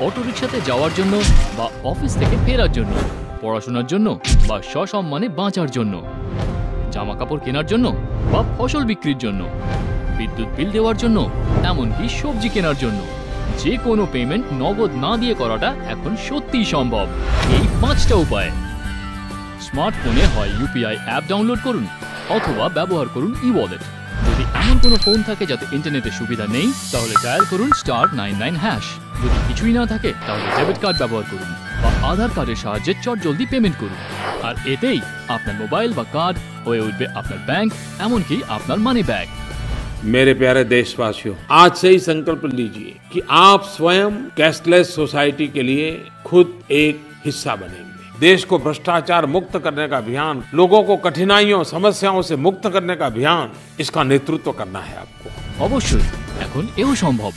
অটোরিকশাতে যাওয়ার জন্য বা অফিস থেকে ফেরার জন্য, পড়াশোনার জন্য বা সসম্মানে বাঁচার জন্য জামা কাপড় কেনার জন্য বা ফসল বিক্রির জন্য, বিদ্যুৎ বিল দেওয়ার জন্য, এমনকি সবজি কেনার জন্য। যে কোনো পেমেন্ট নগদ না দিয়ে করাটা এখন সত্যিই সম্ভব। এই পাঁচটা উপায়। স্মার্টফোনে হয় ইউপিআই অ্যাপ ডাউনলোড করুন অথবা ব্যবহার করুন ই ওয়ালেট যদি এমন কোনো ফোন থাকে যাতে ইন্টারনেটের সুবিধা নেই, তাহলে ডায়াল করুন স্টার নাইন নাইন হ্যাশ যদি কিছুই না থাকে তাহলে ডেবিট কার্ড ব্যবহার করুন বা আধার কার্ডের সাহায্যে চট জলদি পেমেন্ট করুন আর এতেই আপনার মোবাইল বা কার্ড হয়ে উঠবে আপনার ব্যাংক এমনকি আপনার মানি ব্যাগ मेरे प्यारे देशवासियों आज से ही संकल्प लीजिए कि आप स्वयं कैशलेस सोसाइटी के लिए खुद एक हिस्सा बनेंगे देश को भ्रष्टाचार मुक्त करने का अभियान लोगों को कठिनाइयों समस्याओं से मुक्त करने का अभियान इसका नेतृत्व करना है आपको অবশ্যই এখন এও সম্ভব